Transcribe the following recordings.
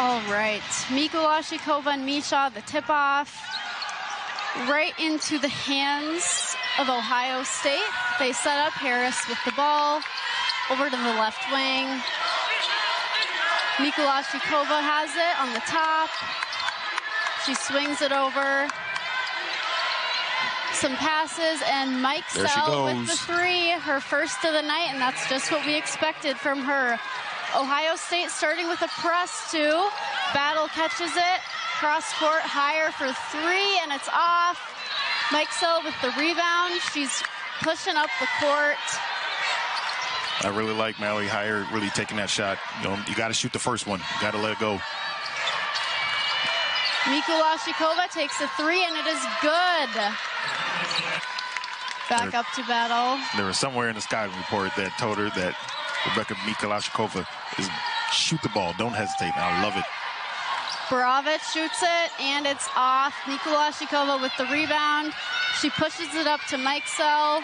All right, Mikulashikova and Misha, the tip-off, right into the hands of Ohio State. They set up Harris with the ball over to the left wing. Mikulashikova has it on the top. She swings it over. Some passes, and Mikesell with the three, her first of the night, and that's just what we expected from her. Ohio State starting with a press two. Battle catches it. Cross court higher for three, and it's off. Mikesell with the rebound. She's pushing up the court. I really like Mallory Heyer really taking that shot. You know, you got to shoot the first one. You got to let it go. Mikulashikova takes a three, and it is good. Back there, up to battle. There was somewhere in the Scouting report that told her that Rebeka Mikulashikova is shoot the ball. Don't hesitate. I love it. Borowicz shoots it, and it's off. Mikulashikova with the rebound. She pushes it up to Mikesell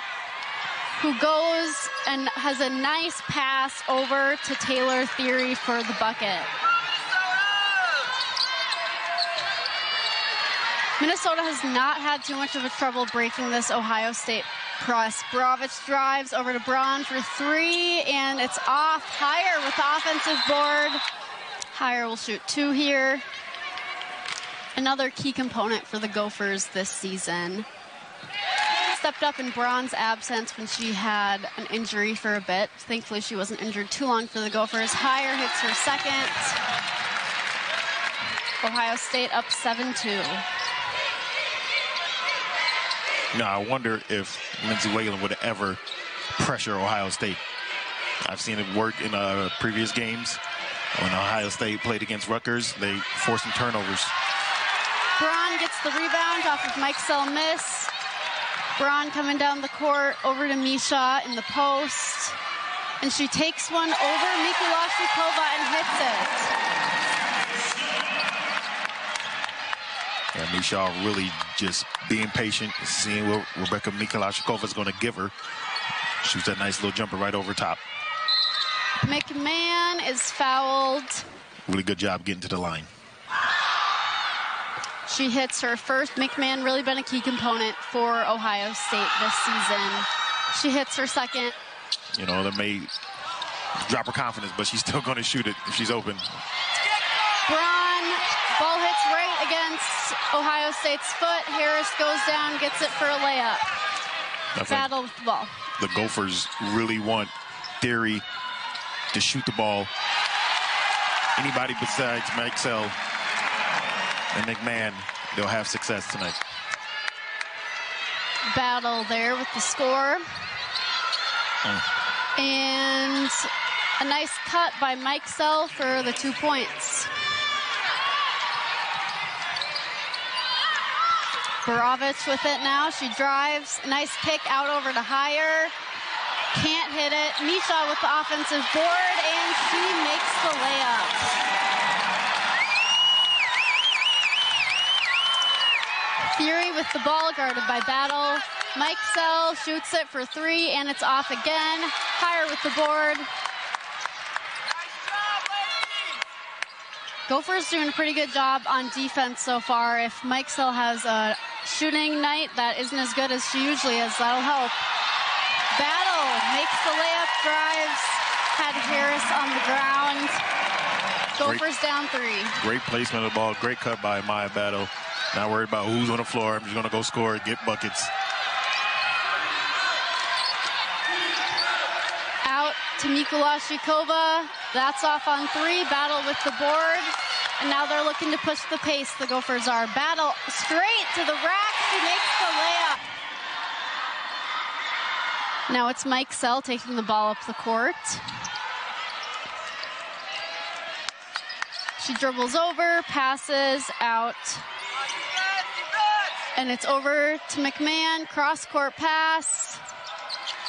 who goes and has a nice pass over to Taylor Thierry for the bucket. Minnesota has not had too much of a trouble breaking this Ohio State press. Borowicz drives over to Braun for three, and it's off. Heyer with the offensive board. Heyer will shoot two here. Another key component for the Gophers this season stepped up in Braun's absence when she had an injury for a bit. Thankfully, she wasn't injured too long for the Gophers. Heyer hits her second. Ohio State up 7-2. Now, I wonder if Lindsay Whalen would ever pressure Ohio State. I've seen it work in uh, previous games. When Ohio State played against Rutgers, they forced some turnovers. Braun gets the rebound off of Mikesell miss. Braun coming down the court over to Micheaux in the post. And she takes one over Mikulashikova and hits it. And Micheaux really just being patient, seeing what Rebeka Mikulashikova is going to give her. Shoots that nice little jumper right over top. McMahon is fouled. Really good job getting to the line. She hits her first. McMahon really been a key component for Ohio State this season. She hits her second. You know, that may drop her confidence, but she's still going to shoot it if she's open. Braun, ball hits right against Ohio State's foot. Harris goes down, gets it for a layup. Battle with the ball. The Gophers really want Thierry to shoot the ball. Anybody besides Mikesell and McMahon, they'll have success tonight. Battle there with the score. Mm. And a nice cut by Mikesell for the two points. Borowicz with it now. She drives. Nice kick out over to Heyer. Can't hit it. Micheaux with the offensive board, and she makes the layup. Fury with the ball guarded by Battle. Mike Sell shoots it for three, and it's off again. Heyer with the board. Gophers doing a pretty good job on defense so far. If Mikesell has a shooting night that isn't as good as she usually is, that'll help. Battle makes the layup, drives, had Harris on the ground. Gophers great, down three. Great placement of the ball. Great cut by Maya Battle. Not worried about who's on the floor. I'm just going to go score, get buckets. Out to Mikulashikova. That's off on three. Battle with the board. And now they're looking to push the pace. The Gophers are. Battle straight to the rack. She makes the layup. Now it's Mikesell taking the ball up the court. She dribbles over, passes out and it's over to McMahon, cross court pass.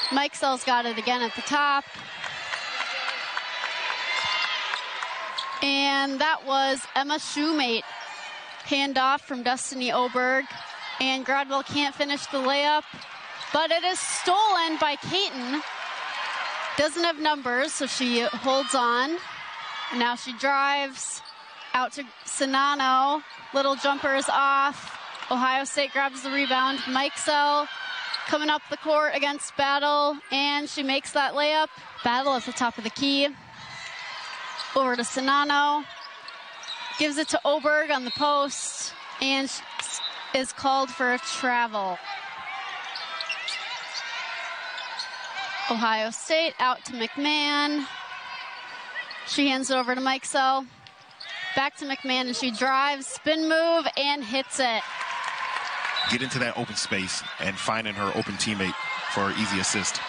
Mikesell's got it again at the top. And that was Emma Shumate. Handoff from Destiny Oberg. And Gradwell can't finish the layup, but it is stolen by Caton. Doesn't have numbers, so she holds on. Now she drives Out to Czinano. Little jumper is off. Ohio State grabs the rebound. Mikesell coming up the court against Battle, and she makes that layup. Battle at the top of the key. Over to Czinano. Gives it to Oberg on the post, and is called for a travel. Ohio State out to McMahon. She hands it over to Mikesell. Back to McMahon, and she drives, spin move, and hits it. Get into that open space and finding her open teammate for easy assist.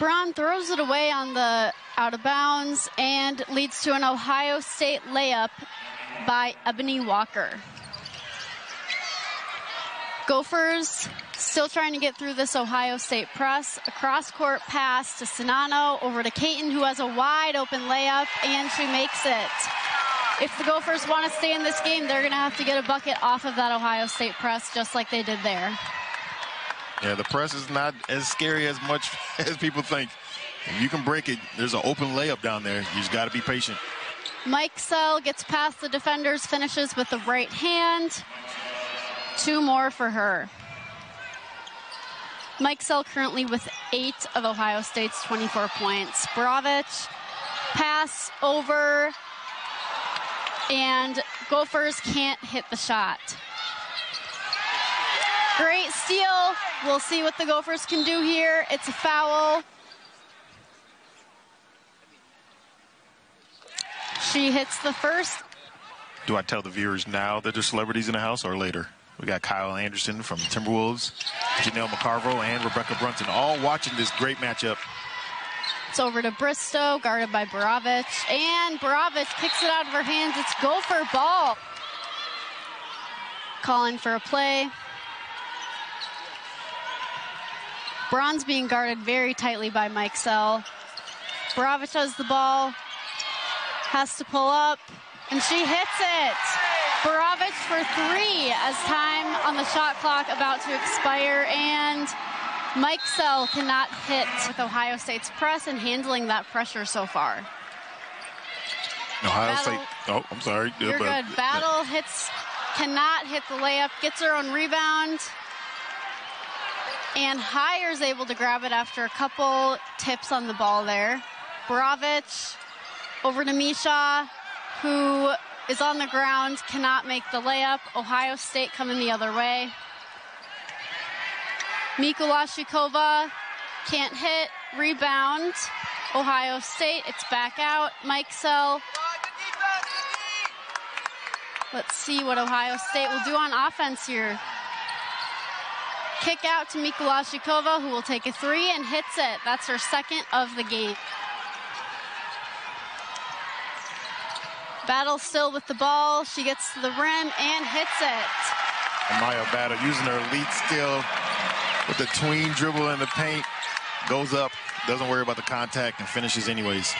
Braun throws it away on the out of bounds and leads to an Ohio State layup by Eboni Walker. Gophers still trying to get through this Ohio State press. A cross court pass to Czinano over to Caton, who has a wide open layup, and she makes it. If the Gophers want to stay in this game, they're going to have to get a bucket off of that Ohio State press, just like they did there. Yeah, the press is not as scary as much as people think. If you can break it, there's an open layup down there. You just got to be patient. Mikesell gets past the defenders, finishes with the right hand. Two more for her. Mikesell currently with eight of Ohio State's 24 points. Borowicz, pass over, and Gophers can't hit the shot. Great steal. We'll see what the Gophers can do here. It's a foul. She hits the first. Do I tell the viewers now that there's celebrities in the house or later? We got Kyle Anderson from Timberwolves, Janel McCarville, and Rebekkah Brunson all watching this great matchup. It's over to Bristow, guarded by Borowicz. And Borowicz kicks it out of her hands. It's Gopher ball. Calling for a play. Braun's being guarded very tightly by Mikesell. Borowicz has the ball. Has to pull up. And she hits it. Borowicz for three as time on the shot clock about to expire. And Mikesell cannot hit with Ohio State's press and handling that pressure so far. Ohio Battle, State. Oh, I'm sorry. You're but, good. Battle hits, cannot hit the layup, gets her own rebound. And Heyer's able to grab it after a couple tips on the ball there. Borowicz over to Micheaux, who is on the ground, cannot make the layup. Ohio State coming the other way. Mikulashikova can't hit. Rebound. Ohio State. It's back out. Mikesell. Let's see what Ohio State will do on offense here. Kick out to Mikulashikova, who will take a three and hits it. That's her second of the game. Battle still with the ball. She gets to the rim and hits it. Amaya Battle using her lead skill with the tween dribble in the paint. Goes up, doesn't worry about the contact, and finishes anyways.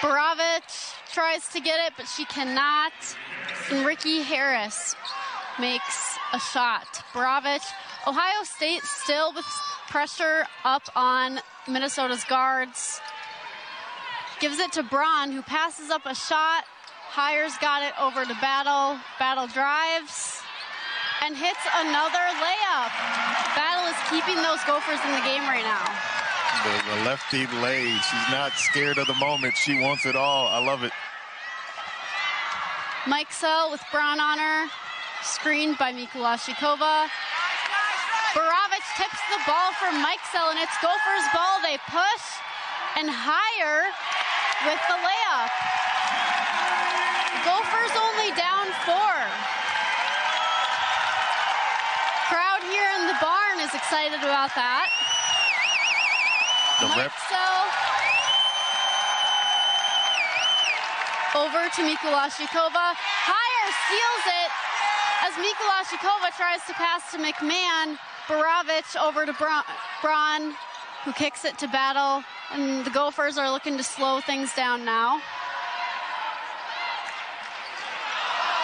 Borowicz tries to get it, but she cannot. And Rikki Harris makes a shot. Borowicz, Ohio State still with pressure up on Minnesota's guards. Gives it to Braun, who passes up a shot. Heyer's got it over to Battle. Battle drives and hits another layup. Battle is keeping those Gophers in the game right now. The, the lefty lays. She's not scared of the moment. She wants it all. I love it. Mikesell with Braun on her. Screened by Mikulashikova. Borowicz tips the ball for Mikesell, and it's Gophers' ball. They push, and Heyer with the layup. Gophers only down four. Crowd here in the barn is excited about that. The Mikesell over to Mikulashikova. Heyer steals it as Mikulashikova tries to pass to McMahon. Borowicz over to Braun, who kicks it to Battle. And the Gophers are looking to slow things down now.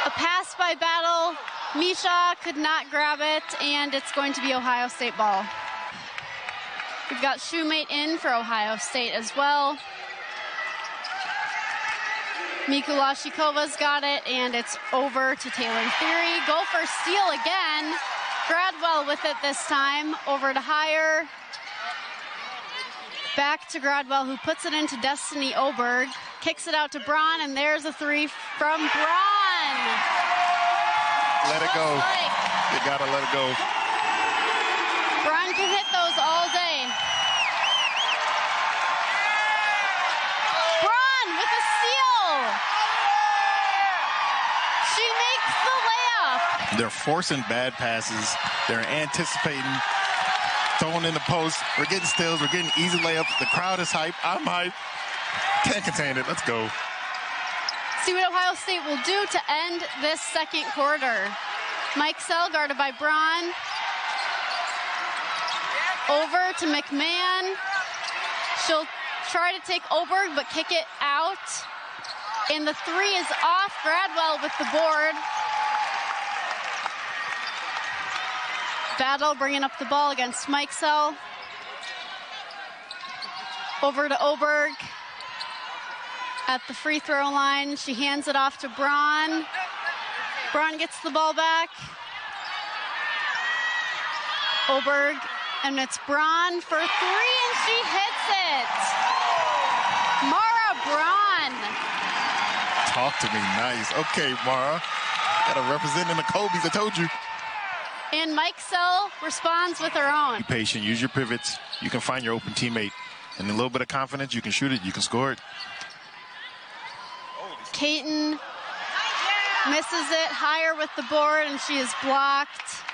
A pass by Battle. Micheaux could not grab it, and it's going to be Ohio State ball. We've got Shumate in for Ohio State as well. Mikulashikova's got it, and it's over to Taylor Thierry. Go for steal again. Gradwell with it this time. Over to Heyer. Back to Gradwell, who puts it into Destiny Oberg. Kicks it out to Braun, and there's a three from Braun. Let it go. You gotta let it go. Braun can hit those all day. Braun with a steal. She makes the layup. They're forcing bad passes. They're anticipating throwing in the post. We're getting steals. We're getting easy layups. The crowd is hype. I'm hype. Can't contain it. Let's go. See what Ohio State will do to end this second quarter. Mikesell guarded by Braun. Over to McMahon. She'll try to take Oberg but kick it out. And the three is off. Gradwell with the board. Battle bringing up the ball against Mikesell. Over to Oberg at the free throw line. She hands it off to Braun. Braun gets the ball back. Oberg, and it's Braun for three, and she hits it. Mara Braun. Talk to me. Nice. Okay, Mara. Gotta represent in the Kobe's. I told you. And Mikesell responds with her own. Be patient. Use your pivots. You can find your open teammate. And a little bit of confidence, you can shoot it. You can score it. Caton misses it Heyer with the board, and she is blocked.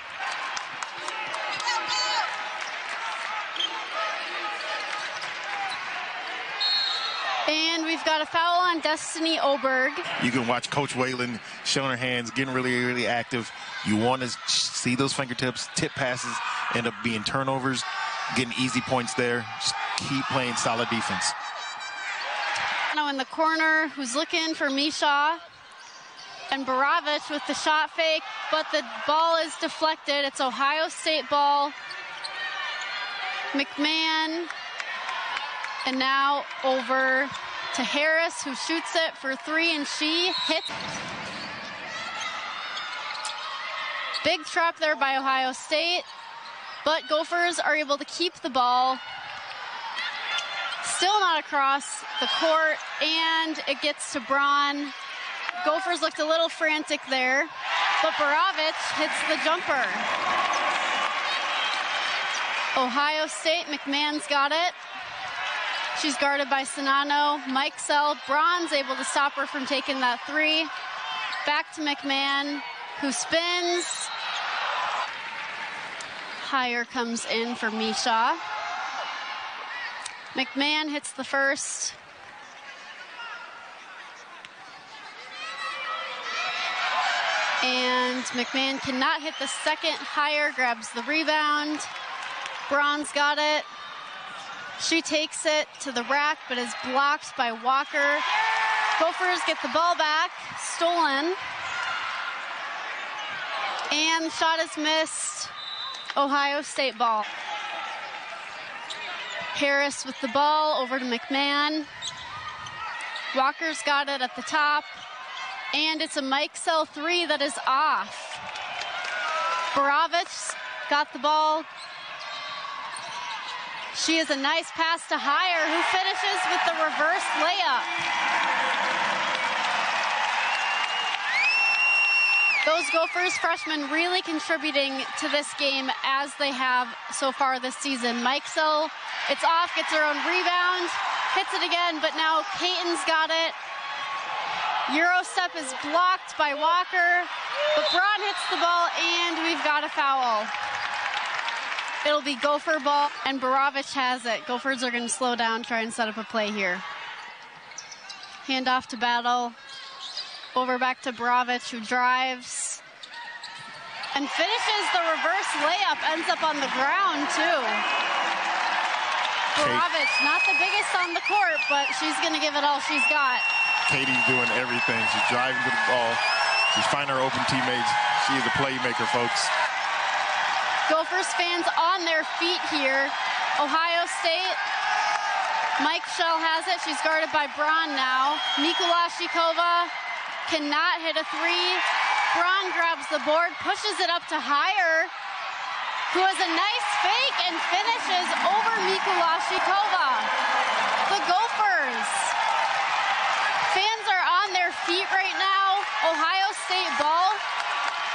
And we've got a foul on Destiny Oberg. You can watch Coach Whalen showing her hands, getting really, really active. You want to see those fingertips, tip passes, end up being turnovers, getting easy points there. Just keep playing solid defense. Now in the corner, who's looking for Micheaux. And Borowicz with the shot fake, but the ball is deflected. It's Ohio State ball. McMahon. And now over to Harris, who shoots it for three, and she hits. Big trap there by Ohio State, but Gophers are able to keep the ball. Still not across the court, and it gets to Braun. Gophers looked a little frantic there, but Borowicz hits the jumper. Ohio State, McMahon's got it. She's guarded by Czinano. Mike Sell, Braun's able to stop her from taking that three. Back to McMahon, who spins. Heyer comes in for Micheaux. McMahon hits the first. And McMahon cannot hit the second. Heyer grabs the rebound. Braun's got it. She takes it to the rack, but is blocked by Walker. Gophers get the ball back, stolen. And shot is missed. Ohio State ball. Harris with the ball over to McMahon. Walker's got it at the top. And it's a Mikesell three that is off. Borowicz got the ball. She is a nice pass to Heyer, who finishes with the reverse layup. Those Gophers freshmen really contributing to this game as they have so far this season. Mike it's off, gets her own rebound, hits it again, but now Caton's got it. Euro step is blocked by Walker, but Braun hits the ball, and we've got a foul. It'll be Gopher ball, and Borowicz has it. Gophers are going to slow down, try and set up a play here. Hand off to Battle. Over back to Borowicz, who drives and finishes the reverse layup. Ends up on the ground, too. Borowicz, not the biggest on the court, but she's going to give it all she's got. Katie's doing everything. She's driving to the ball. She's finding her open teammates. She is a playmaker, folks. Gophers fans on their feet here. Ohio State. Mikesell has it. She's guarded by Braun now. Mikulashikova cannot hit a three. Braun grabs the board, pushes it up to Heyer, who has a nice fake and finishes over Mikulashikova. The Gophers. Fans are on their feet right now. Ohio State ball.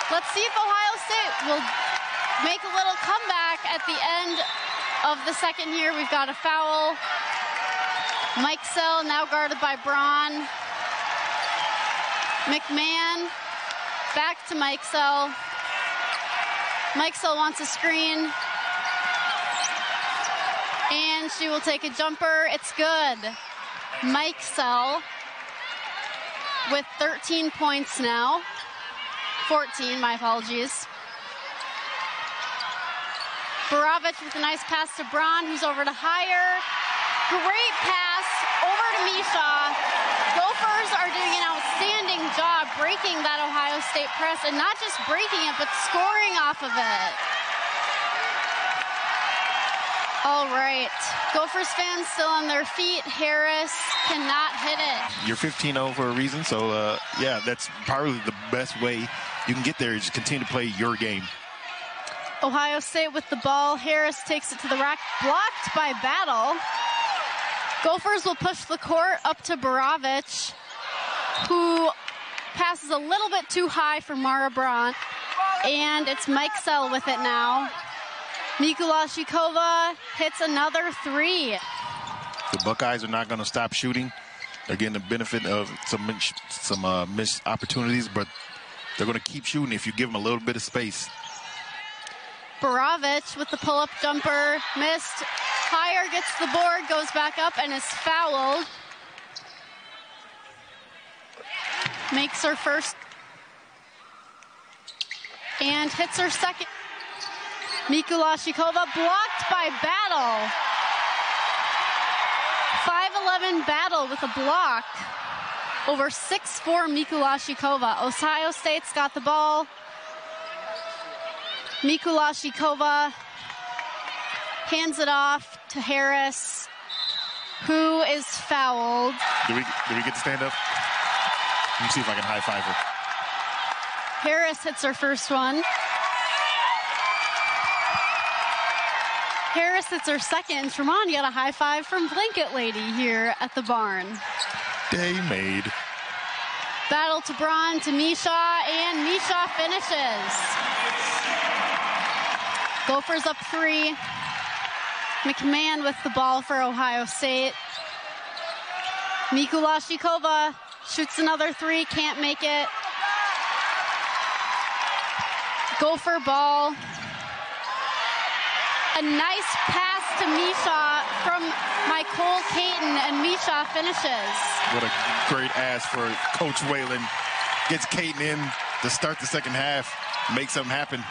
Let's see if Ohio State will make a little comeback at the end of the second here. We've got a foul. Mikesell now guarded by Braun. McMahon back to Mikesell. Mike Sell wants a screen. And she will take a jumper. It's good. Mikesell with 13 points now. 14, my apologies. Borowicz with a nice pass to Braun, who's over to Heyer. Great pass over to Micheaux. Gophers are doing an outstanding job breaking that Ohio State press, and not just breaking it, but scoring off of it. All right. Gophers fans still on their feet. Harris cannot hit it. You're 15 0 for a reason, so uh, yeah, that's probably the best way you can get there is continue to play your game. Ohio State with the ball. Harris takes it to the rack, blocked by Battle. Gophers will push the court up to Borowicz, who passes a little bit too high for Mara Braun. And it's Mikesell with it now. Mikulashikova hits another three. The Buckeyes are not going to stop shooting. They're getting the benefit of some some uh, missed opportunities, but they're going to keep shooting if you give them a little bit of space. Borowicz with the pull-up jumper, missed. Heyer gets the board, goes back up, and is fouled. Makes her first and hits her second. Mikulashikova blocked by Battle. 5'11 Battle with a block over 6'4 Mikulashikova. Ohio State's got the ball. Mikulashikova hands it off to Harris, who is fouled. Do we, do we get to stand up? Let me see if I can high five her. Harris hits her first one. Harris hits her second. Tremont, you got a high five from Blanket Lady here at the barn. Day made. Battle to Braun to Micheaux, and Micheaux finishes. Gophers up three. McMahon with the ball for Ohio State. Mikulashikova shoots another three, can't make it. Gopher ball. A nice pass to Micheaux from Nicole Caton, and Micheaux finishes. What a great ass for Coach Whalen. Gets Caton in to start the second half, make something happen.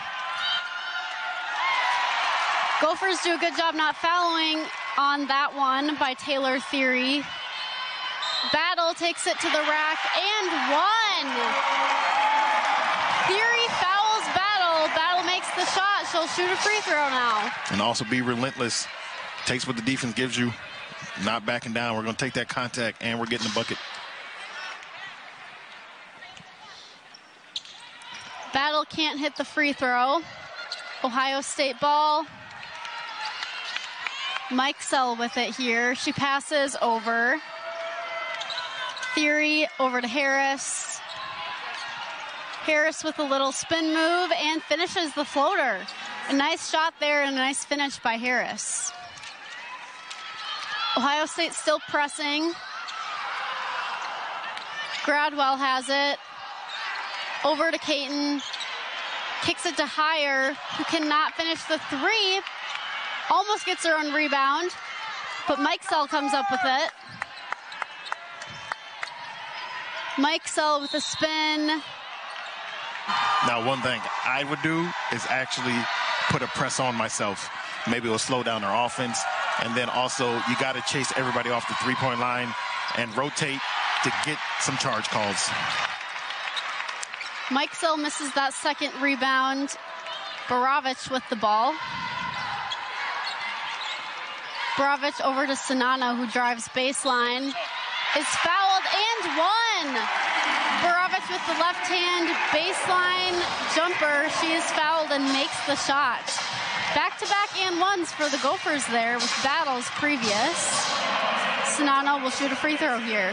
Gophers do a good job not fouling on that one by Taylor Thierry. Battle takes it to the rack and one. Thierry fouls Battle. Battle makes the shot. She'll shoot a free throw now. And also be relentless. Takes what the defense gives you. Not backing down. We're going to take that contact and we're getting the bucket. Battle can't hit the free throw. Ohio State ball. Mikesell with it here. She passes over. Thierry over to Harris. Harris with a little spin move and finishes the floater. A nice shot there and a nice finish by Harris. Ohio State still pressing. Gradwell has it. Over to Caton. Kicks it to Heyer, who cannot finish the three. Almost gets her own rebound, but Mikesell comes up with it. Mikesell with a spin. Now, one thing I would do is actually put a press on myself. Maybe it'll slow down their offense. And then also, you got to chase everybody off the three point line and rotate to get some charge calls. Mikesell misses that second rebound. Borowicz with the ball. Borowicz over to Czinano, who drives baseline. Is fouled and one. Borowicz with the left hand baseline jumper. She is fouled and makes the shot. Back to back and ones for the Gophers there with battles previous. Czinano will shoot a free throw here.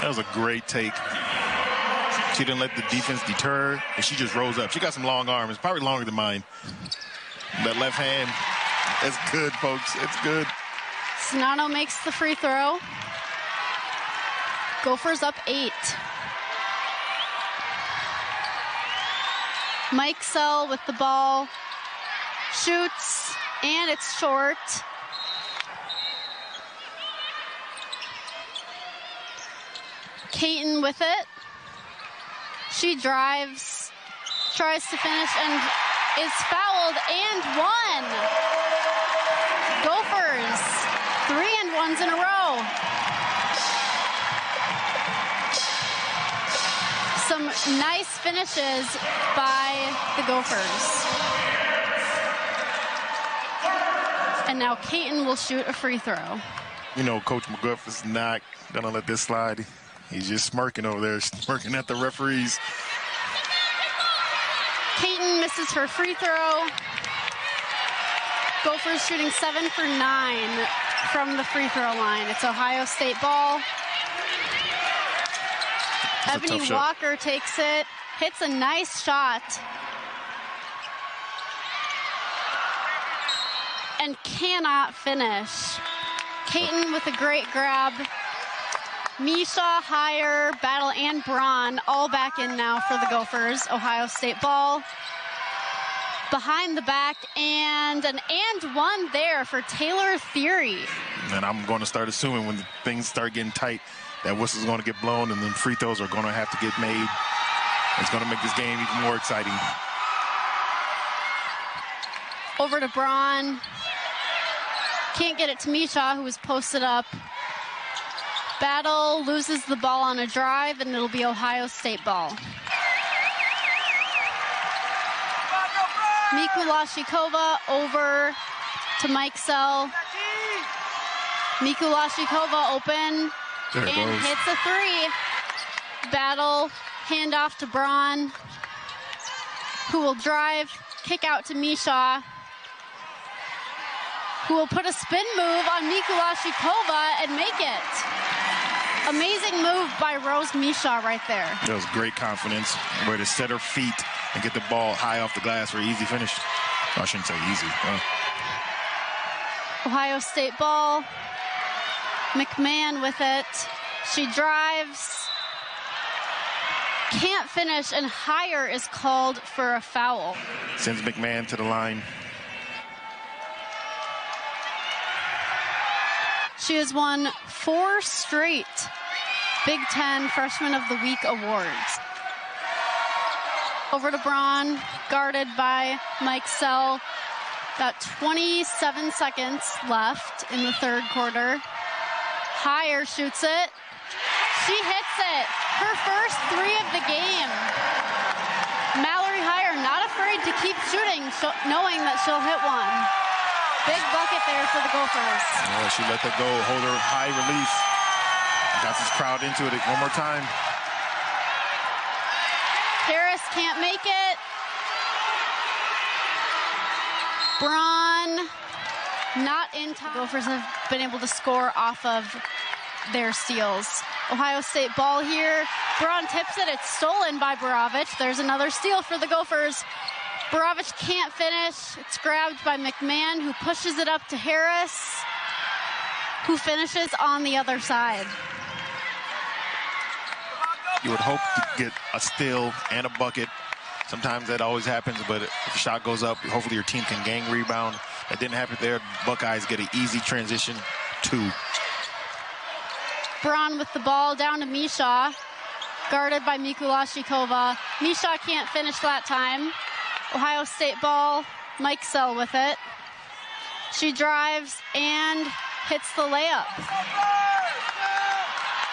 That was a great take. She didn't let the defense deter and she just rose up. She got some long arms, probably longer than mine. That left hand, it's good, folks. It's good. Czinano makes the free throw. Gophers up eight. Mikesell with the ball. Shoots, and it's short. Caton with it. She drives, tries to finish, and is fouled and one. Gophers, three and ones in a row. Some nice finishes by the Gophers. And now Caton will shoot a free throw. You know, Coach McGuff is not going to let this slide. He's just smirking over there, smirking at the referees. Caton misses her free throw. Gophers shooting seven for nine from the free throw line. It's Ohio State ball. That's Eboni Walker takes it, hits a nice shot. And cannot finish. Caton with a great grab. Micheaux, Heyer, Battle, and Braun all back in now for the Gophers. Ohio State ball. Behind the back, and an and one there for Taylor Thierry. And I'm going to start assuming when things start getting tight, that whistle's going to get blown, and then free throws are going to have to get made. It's going to make this game even more exciting. Over to Braun. Can't get it to Micheaux, who was posted up. Battle loses the ball on a drive, and it'll be Ohio State ball. Mikulashikova over to Mikesell. Mikulashikova open There and goes. hits a three. Battle, handoff to Braun, who will drive, kick out to Micheaux, who will put a spin move on Mikulashikova and make it. Amazing move by Rose Micheaux right there. That was great confidence, where to set her feet and get the ball high off the glass for an easy finish. I shouldn't say easy. Uh, Ohio State ball. McMahon with it. She drives. Can't finish, and Heyer is called for a foul. sends McMahon to the line. She has won four straight Big Ten Freshman of the Week awards. Over to Braun, guarded by Mikesell. Got 27 seconds left in the third quarter. Heyer shoots it. She hits it. Her first three of the game. Mallory Heyer not afraid to keep shooting, knowing that she'll hit one. Big bucket there for the Gophers. Yeah, she let that go, hold her high relief. Got this crowd into it one more time. Can't make it. Braun not in time. Gophers have been able to score off of their steals. Ohio State ball here. Braun tips it. It's stolen by Borowicz. There's another steal for the Gophers. Borowicz can't finish. It's grabbed by McMahon, who pushes it up to Harris, who finishes on the other side. You would hope to get a steal and a bucket. Sometimes that always happens, but if a shot goes up, hopefully your team can gang rebound. That didn't happen there. Buckeyes get an easy transition two. Braun with the ball down to Micheaux, guarded by Mikulashikova. Micheaux can't finish that time. Ohio State ball, Mikesell with it. She drives and hits the layup.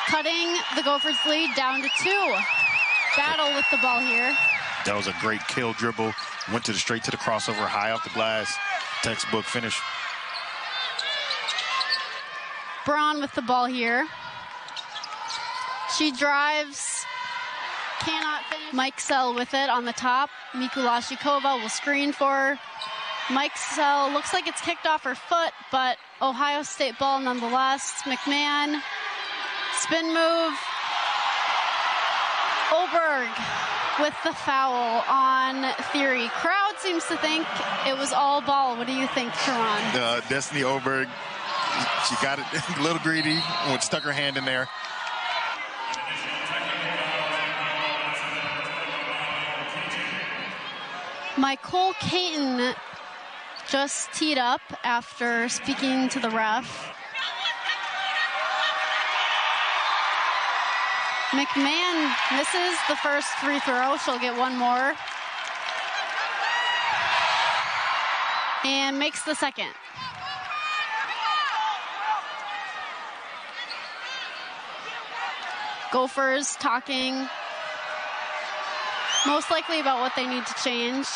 Cutting the Gophers lead down to two. Battle with the ball here. That was a great kill dribble. Went to the straight to the crossover, high off the glass. Textbook finish. Braun with the ball here. She drives, cannot finish. Mikesell with it on the top. Mikulashikova will screen for her. Mikesell looks like it's kicked off her foot, but Ohio State ball nonetheless. McMahon, spin move. Oberg with the foul on Thierry. Crowd seems to think it was all ball. What do you think, Teron? Uh, Destiny Oberg, she got it a little greedy and stuck her hand in there. Michael Caton just teed up after speaking to the ref. McMahon misses the first free throw. She'll get one more. And makes the second. Gophers talking most likely about what they need to change.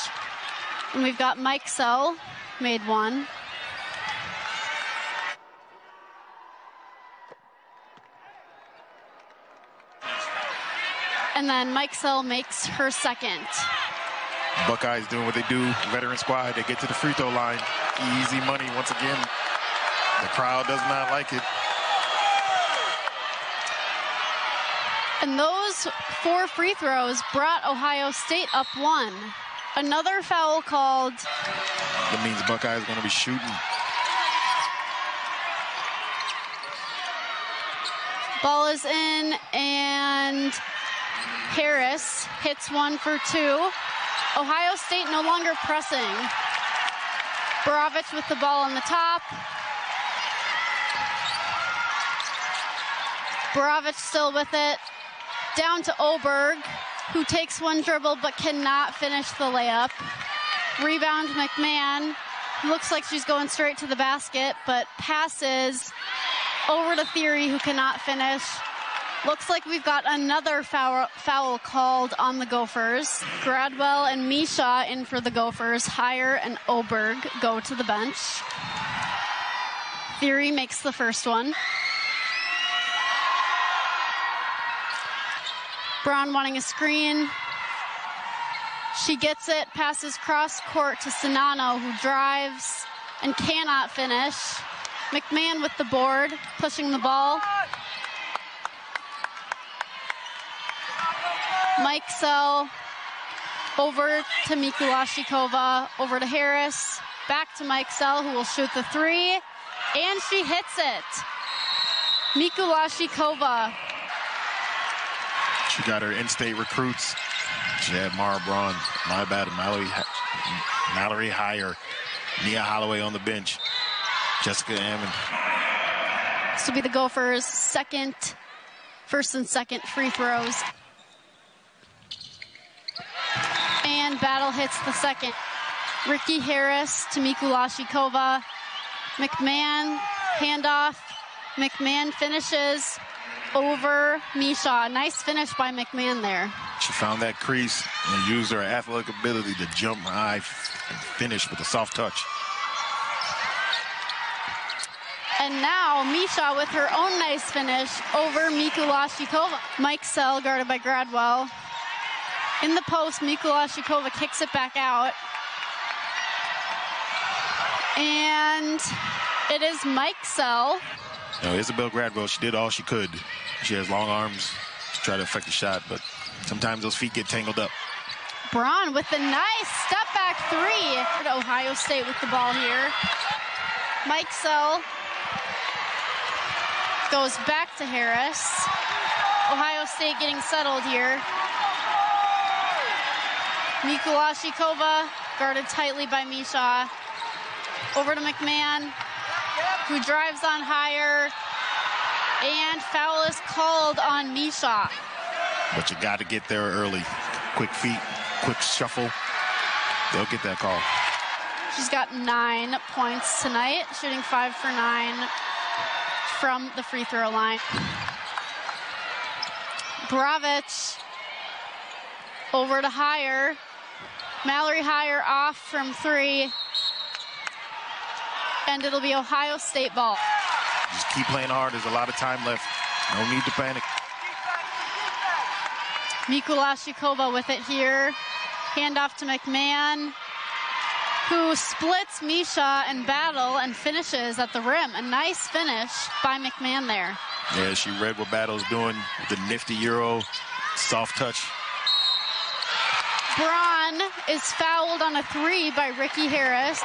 And we've got Mikesell made one. And then Mikesell makes her second. Buckeyes doing what they do. Veteran squad. They get to the free throw line. Easy money once again. The crowd does not like it. And those four free throws brought Ohio State up one. Another foul called. That means Buckeyes going to be shooting. Ball is in, and Harris hits one for two. Ohio State no longer pressing. Borowicz with the ball on the top. Borowicz still with it. Down to Oberg, who takes one dribble but cannot finish the layup. Rebound McMahon. Looks like she's going straight to the basket, but passes over to Thierry, who cannot finish. Looks like we've got another foul, foul called on the Gophers. Gradwell and Micheaux in for the Gophers. Heyer and Oberg go to the bench. Thierry makes the first one. Braun wanting a screen. She gets it, passes cross court to Czinano, who drives and cannot finish. McMahon with the board, pushing the ball. Mikesell over to Mikulashikova, over to Harris, back to Mikesell, who will shoot the three, and she hits it. Mikulashikova. She got her in-state recruits. She had Mara Braun, my bad, Mallory, Mallory Heyer, Nia Holloway on the bench, Jessica Ammon. This will be the Gophers' second, first and second free throws. And Battle hits the second. Rikki Harris to Mikulashikova. McMahon, handoff. McMahon finishes over Micheaux. Nice finish by McMahon there. She found that crease and used her athletic ability to jump high and finish with a soft touch. And now Micheaux with her own nice finish over Mikulashikova. Mikesell guarded by Gradwell. In the post, Mikulashikova kicks it back out. And it is Mikesell. No, Isabel Gradwell, she did all she could. She has long arms to try to affect the shot, but sometimes those feet get tangled up. Braun with a nice step back three. Ohio State with the ball here. Mikesell goes back to Harris. Ohio State getting settled here. Mikulashikova guarded tightly by Micheaux. Over to McMahon, who drives on Heyer. And foul is called on Micheaux. But you got to get there early. Quick feet, quick shuffle. They'll get that call. She's got nine points tonight, shooting five for nine from the free throw line. Borowicz over to Heyer. Mallory Heyer off from three. And it'll be Ohio State ball. Just keep playing hard. There's a lot of time left. No need to panic. Mikulashikova with it here. Handoff to McMahon, who splits Micheaux and Battle and finishes at the rim. A nice finish by McMahon there. Yeah, she read what Battle's doing. The nifty Euro, soft touch. Braun is fouled on a three by Rikki Harris.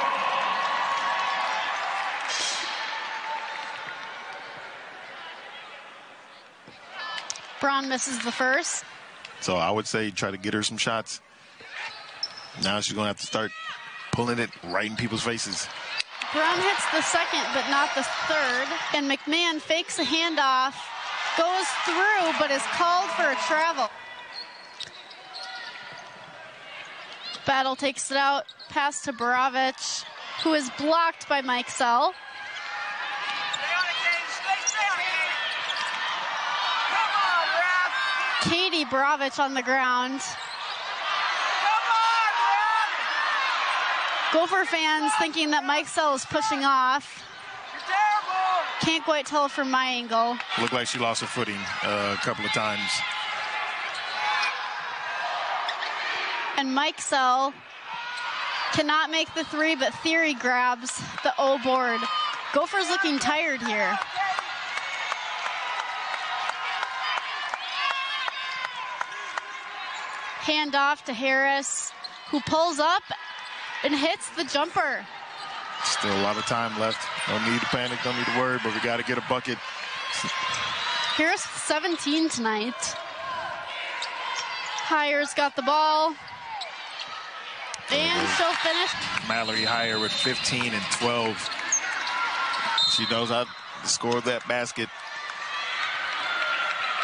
Braun misses the first. So I would say try to get her some shots. Now she's going to have to start pulling it right in people's faces. Braun hits the second, but not the third. And McMahon fakes a handoff, goes through, but is called for a travel. Battle takes it out, pass to Borowicz, who is blocked by Mikesell. Katie Borowicz on the ground. Gopher fans thinking that Mikesell is pushing off. Can't quite tell from my angle. Looked like she lost her footing uh, a couple of times. And Mikesell cannot make the three, but Thierry grabs the O board. Gophers looking tired here. Hand off to Harris, who pulls up and hits the jumper. Still a lot of time left. No need to panic, don't need to worry, but we got to get a bucket. Harris 17 tonight. Heyer's got the ball. And she'll finish. Mallory Heyer with 15 and 12. She knows how to score that basket.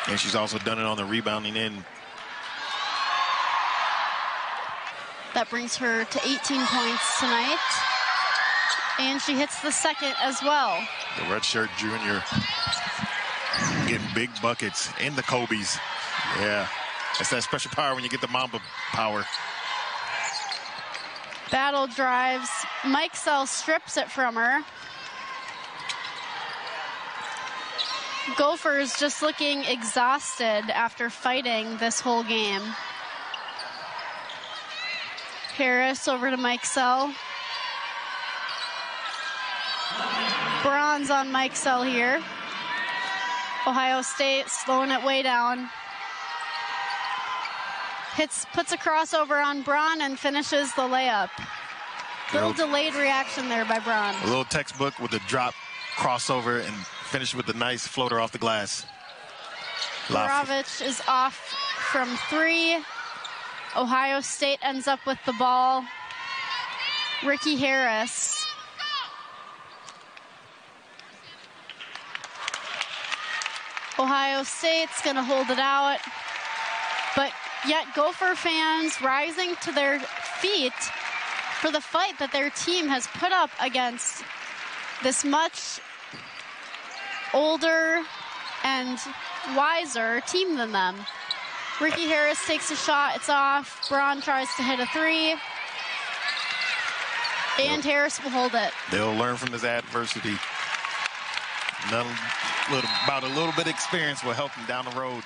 And she's also done it on the rebounding end. That brings her to 18 points tonight. And she hits the second as well. The redshirt junior getting big buckets in the Kobe's. Yeah, that's that special power when you get the Mamba power. Battle drives. Mikesell strips it from her. Gophers just looking exhausted after fighting this whole game. Harris over to Mikesell. Bronze on Mikesell here. Ohio State slowing it way down. Hits, puts a crossover on Braun and finishes the layup. Little delayed reaction there by Braun. A little textbook with a drop crossover and finish with a nice floater off the glass. Borowicz is off from three. Ohio State ends up with the ball. Rikki Harris. Ohio State's going to hold it out. Yet, Gopher fans rising to their feet for the fight that their team has put up against this much older and wiser team than them. Rikki Harris takes a shot, it's off. Braun tries to hit a three. And Harris will hold it. They'll learn from his adversity. None, little, about a little bit of experience will help them down the road.